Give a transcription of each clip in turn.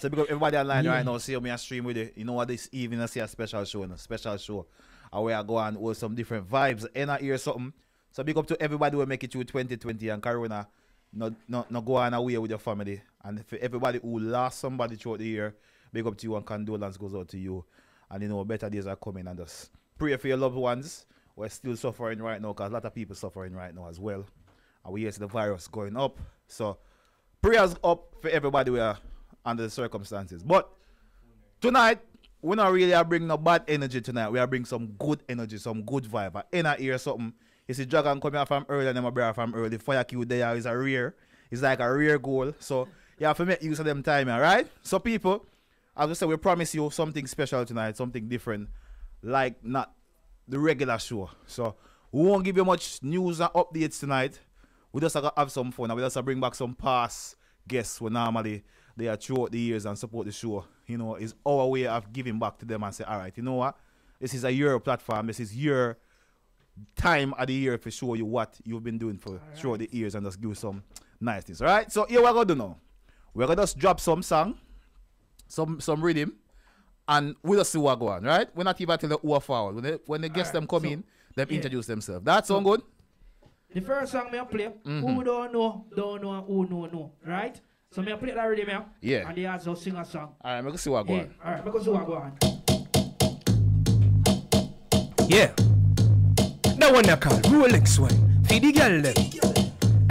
So because everybody online yeah. right now see me a stream with you. You know what this evening I see a special show, a special show. And we are going with some different vibes. And I hear something. So big up to everybody who make it through 2020 and Corona. Not not not go on away with your family. And for everybody who lost somebody throughout the year, big up to you and condolence goes out to you. And you know better days are coming and just pray for your loved ones. We're still suffering right now because a lot of people suffering right now as well. And we hear the virus going up. So prayers up for everybody we are under the circumstances. But tonight, we're not really are bring no bad energy tonight. We are bring some good energy, some good vibe. I inner hear something. You see Dragon coming from early and my brother from early. FireQue there is a rear. It's like a rear goal. So you have to make use of them time, alright? So people, as I said, we promise you something special tonight, something different, like not the regular show. So we won't give you much news and updates tonight. We just have some fun and we just bring back some past guests we normally they are throughout the years and support the show, you know, is our way of giving back to them and say, all right, you know what? This is a year platform. This is your time of the year to show you what you've been doing for right. throughout the years and just give some nice things. All right. So here we're gonna do now. We're gonna just drop some song, some some rhythm, and we'll just see what go on. Right. We're not even till the over forward. When they when the guests right. them come so, in, them yeah. introduce themselves. That sound good? The first song me play, mm-hmm. who don't know, don't know, who know, know. Right? So me play that already, me. Yeah. And they also sing a song. All right, me go see what go yeah. on. All right, me go see what go on. Yeah. That one I call Rolex wine. Feed the girl them.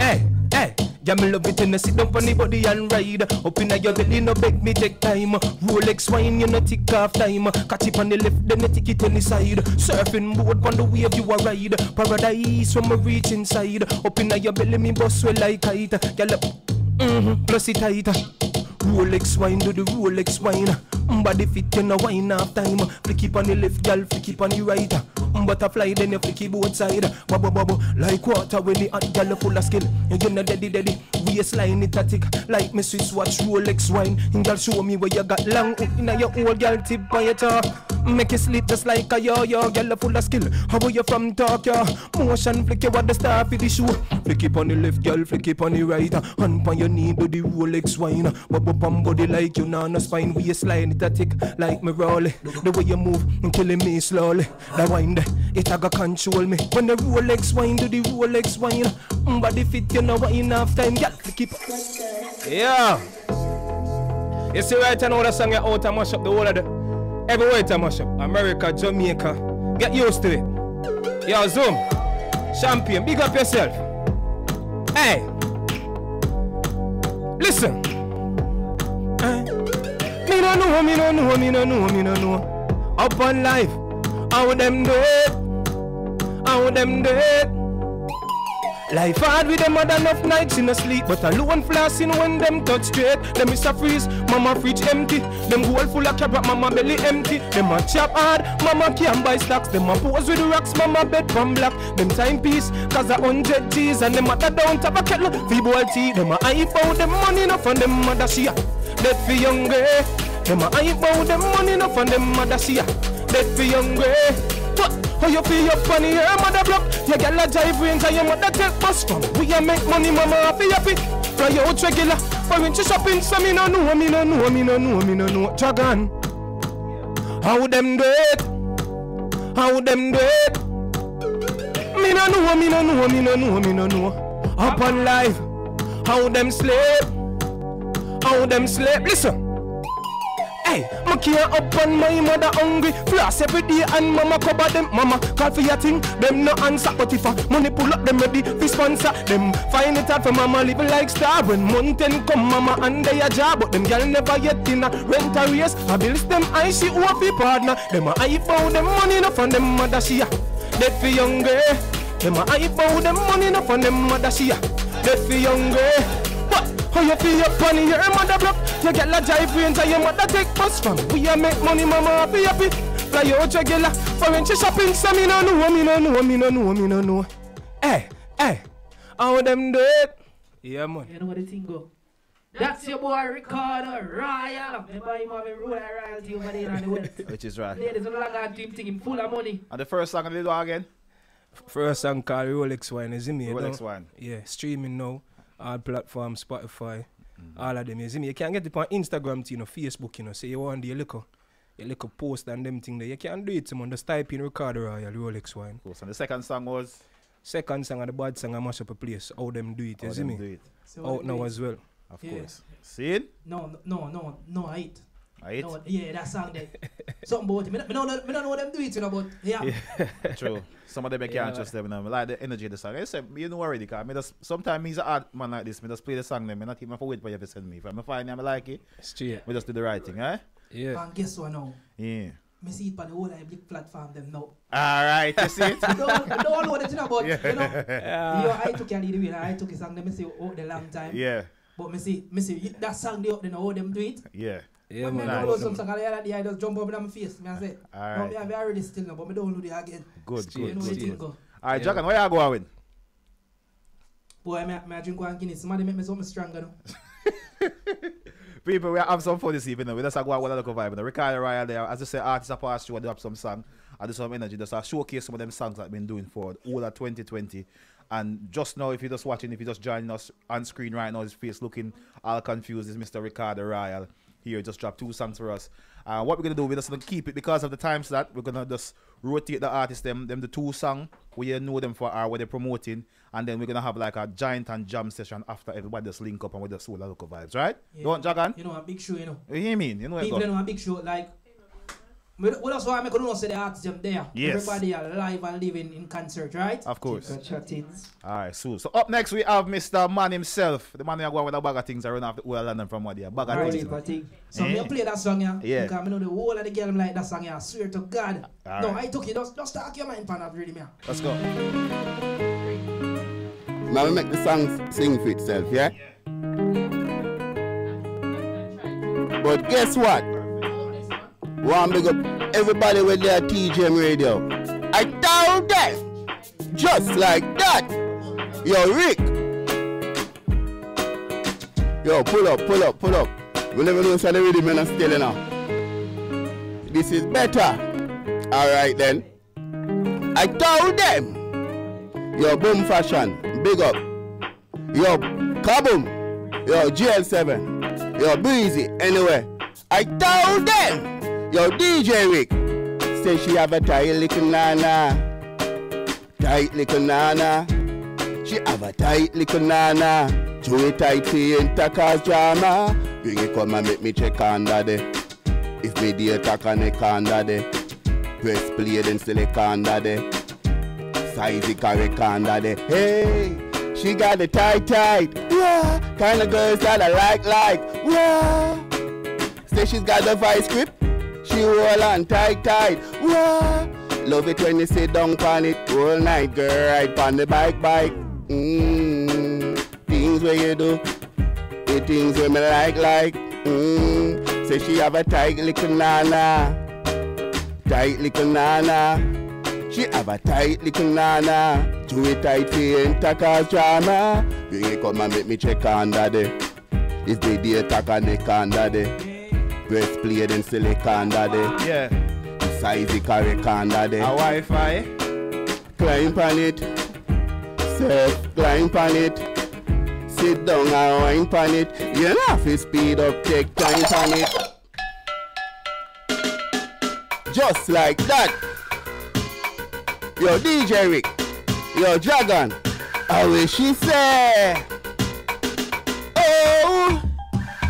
Hey, eh, eh. hey. Yeah, me love it when you sit down on the body and ride Up in your belly, no beg me take time Rolex wine, you no tick off time Catch it on the left, then you take it on the side Surfing board on the wave, you a ride Paradise when me reach inside Up in your belly, me bust well like kite Girl, Mm-hmm. Plus it tighter. Rolex wine, do the Rolex wine. Body fit, you know wine half time. Flick on the left, girl, flick on the right. Butterfly, then you flick both side. Bubble bubble, like water when the hot girl full of skin. You no daddy daddy. Waistline it a tick, like me Swiss watch Rolex wine. Girl, show me where you got long hook inna your old girl tip on your top. Make you sleep just like a yo-yo, girl full of skill. How are you from Tokyo? Motion flick you at the star for the show. Flick it on the left, girl, flick it on the right. Hand on your knee, do the Rolex wine. Bubble pump body like you know no spine. Waistline it a tick, like me rolling. The way you move, and killing me slowly. That wine it a go control me. When the Rolex wine, do the Rolex wine. Body fit, you know wine enough time, girl, flick it. Yeah. You see right now the song you out and mash up the whole of the Everywhere to mash up. America, Jamaica. Get used to it. Yo, Zoom. Champion, big up yourself. Hey. Listen. Hey. Me no know, me no know, me no know, me no know. Up on life. How them do it? How them do it? Life hard with them mother enough nights in a sleep But alone flossing when them touch straight. Them is a freeze, mama fridge empty. Them gold full of carrot, mama belly empty. Them a chop hard, mama can't buy stocks. Them a pose with the rocks, mama bed from black. Them timepiece, cause a hundred G's And them mother don't have a kettle, feeble tea Them a out them money enough and them mother she a. Dead for younger Them a out them money enough and them mother she a. Dead for younger how you feel up on your mother block? Your girl a drive range and your mother take bus from. We a make money, mama happy happy. Fly out regular, but when she shopping, so me no know, me no know, me no know, me no know. Dragon, how them do it? How them do it? Me no know, me no know, me no know, me no know. Up on life, how them sleep? How them sleep? Listen. Hey, me care up on my mother hungry. Floss every day and mama cover them. Mama call for your thing, them no answer. But if a money pull up, them ready for sponsor. Them find it hard for mama live like star. When mountain come, mama under your job. But them girl never yet in a rent a race. I bills them I see who fi partner. Them a out them money enough on them mother she a dead for younger. Them a out them money enough on them mother she a dead for younger. How you feel your funny, your mother block You get la jive range and your mother take bus from We a make money, mama happy happy Fly out regular For when she shopping, so me no know, me no know, me no know, me no know Hey, hey How them do it? Yeah, man You know what the thing go? That's your boy Ricardo Rawal. Remember him having royal royalty over there on the west. Which is right. Ladies and gentlemen, team thing full of money. And the first song they do again? First song called Rolex Wine, is it me? Rolex Wine. Yeah, streaming now all platforms, Spotify, mm. All of them, you see me. You can't get it on Instagram, too, you know, Facebook, you know. Say you want the little, a little post and them thing there. You can't do it, someone. Just type in Ricardo Rawal, Rolex wine. Cool. So the second song was Second song and the bad song, I mash up a place. How them do it, you How see Them me? Do it. So Out now is- as well. Of Yeah. course. See it? No, no, no, no, I hate. Right? No, yeah, that song there. Something about it. Me, don't- me, don't, know- me don't know what them do it, you know, but yeah. True. Some of them I Yeah. can't trust them. You know. I like the energy of the song. I say, you know already, because me just, sometimes me's an art man like this. Me just play the song then. Me not even have to wait for you to send me. If I'm fine, I like it. Straight. Me just do the right thing, eh? Yeah. And guess what now? Yeah. Me see it on the whole like big platform them now. All right, you see it? I don't, I don't know what it's about, you know. yeah. Yo, I took your lead away. I took a song. Let me see out the long time. yeah. But me see, me see that song they up there now. How them do it? Yeah. Yeah, When me man. download some song, I I just jump up in my face. Me I say, All no, right. me I be already still now, but me don't do it again. Good, Straight, You good, know good. the straight. thing go. All right, Yeah. Jagan, where you going? Boy, me, me I drink one Guinness. Somebody make me something stronger now. People, we have some fun this evening. We just go out with a local vibe. You know. Ricardo Rawal there, as I say, artists are past through, they have some song. And do some energy. Just uh, showcase some of them songs that I've been doing for all of 2020. And just now, if you're just watching, if you're just joining us on screen right now, his face looking all confused is Mr. Ricardo Rawal. Here, just dropped two songs for us. Uh, what we're gonna do, we're just gonna keep it because of the time slot. We're gonna just rotate the artists, them, them the two song we know them for are what they're promoting, and then we're gonna have like a giant and jam session after everybody just link up and with the soul and local vibes, right? Yeah. Don't Jagan? You know, a big show, you know. You hear me? You know People go. know a big show like. We, we that's why I make you know say the artists them there. Yes. Everybody are live and living in concert, right? Of course. Chat-ins. All right, so so up next we have Mr. Man himself, the man who go with a bag of things around after well London from what there, bag of Right. things. So Eh? me play that song yeah. Yeah. Because I know the whole of the girl them like that song yeah. I swear to God. All no, right. I took it. Just, just talk your mind pan that really me. Let's go. Now we make the song sing for itself, yeah? But guess what? One big up everybody with their TGM radio. I told them, just like that. Yo, Rick. Yo, pull up, pull up, pull up. We never know the rhythm is still now. This is better. Alright then. I told them. Yo, boom fashion, big up. Yo, kaboom. Yo, GL7. Yo, breezy. Anyway, I told them. Yo, DJ Rick. Say she have a tight little nana. Tight little nana. She have a tight little nana. Do it tight to enter cause drama. Bring it come and make me check under there. If me on the under there. Press play then select under there size it correct under the hey she got the tight tight yeah kind of girls that I like like yeah say she's got the vice grip she hold on tight tight. Yeah love it when you sit down on it all night girl. Ride on the bike bike. Mm, things where you do. The things where me like like. Mm, say she have a tight little nana. Tight little nana. She have a tight little nana. Do it tight for enter cause drama. Bring it come and make me check under there. If they dare attack on neck under there. Breast plate and select under there. Yeah. The size it correct under A. Wi-Fi. Climb on it. Surf, climb on it. Sit down and wine on it. You know have to speed up, take time on it. Just like that. Yo, DJ Rick. Yo, Dragon. How will she say? Oh.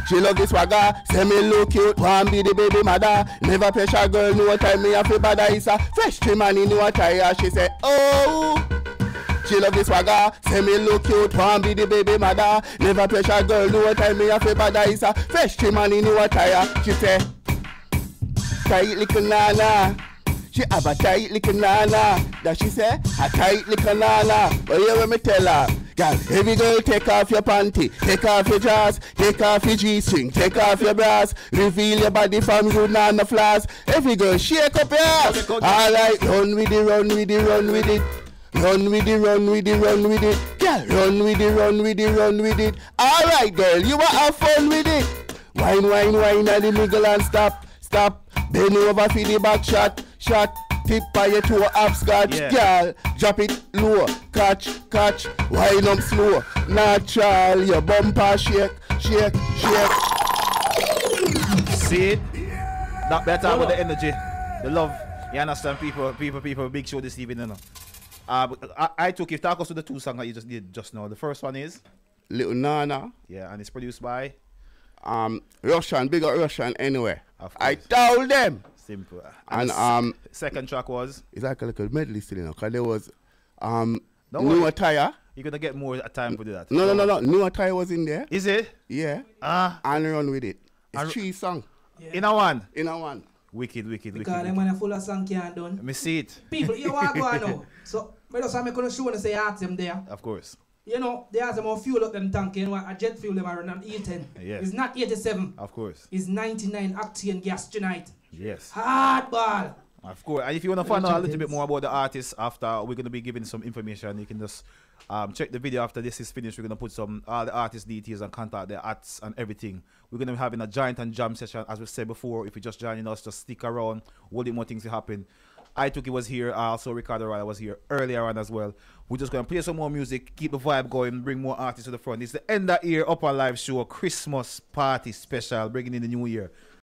She love this swagger, say me look cute, want be the baby mother. Never pressure girl, what time me have to bother. It's a fresh trim and in what tire. She say, oh. She love this swagger, say me look cute, want be the baby mother. Never pressure girl, what time me have to bother. It's a fresh trim and in what tire. She say, tight little nana. She have a tight little nana. That she say, a tight little nana. But you when me tell her, girl, every girl take off your panty, take off your drawers, take off your G-string, take off your bras, reveal your body from good nana flaws. Every girl shake up your ass. Alright, run with it, run with it, run with it. Run with it, run with it, run with it. Girl, run with it, run with it, run with it. Alright, girl, you want have fun with it. Wine, wine, wine, and the niggle and stop, stop. Bend over for the back shot, shot. Tip by your toe, upscotch, Yeah. girl. Drop it low, catch, catch. Wind up slow. Natural, your bumper shake, shake, shake. See it? That better with the energy, the love. You understand? People, people, people, big show this evening. You know. Uh, I, Itookie talk us to the two songs that you just did just now. The first one is Little Nana, yeah, and it's produced by um, Russian, bigger Russian anywhere. Of I told them. Simple. And the s- um, second track was it's like a little medley still, you know, because there was um, Don't New worry. Attire. you're gonna get more time to do that. No, no, no, no. New Attire was in there. Is it? Yeah. Ah, And run with it. It's And- three song in a one. in a one. Wicked, wicked, wicked. Because them wicked. man are full of song can't done. Let me see it. People, you want to go on now. So, me just make gonna show and say ask them there. Of course. You know, they ask them how fuel up them tank, you know, a jet fuel them are run on E10. Yes. It's not 87. Of course. It's 99 octane gas tonight. Yes. Hardball. Of course. And if you want to find out a little bit more about the artist after, we're going to be giving some information. You can just um, check the video after this is finished. We're going to put some all the artist details and contact their arts and everything. We're going to be having a giant and jam session, as we said before. If you're just joining us, just stick around. All the more things will happen. Itookie was here. I also Ricardo Rawal was here earlier on as well. We're just gonna play some more music, keep the vibe going, bring more artists to the front. It's the end of year up on live show, Christmas party special, bringing in the new year.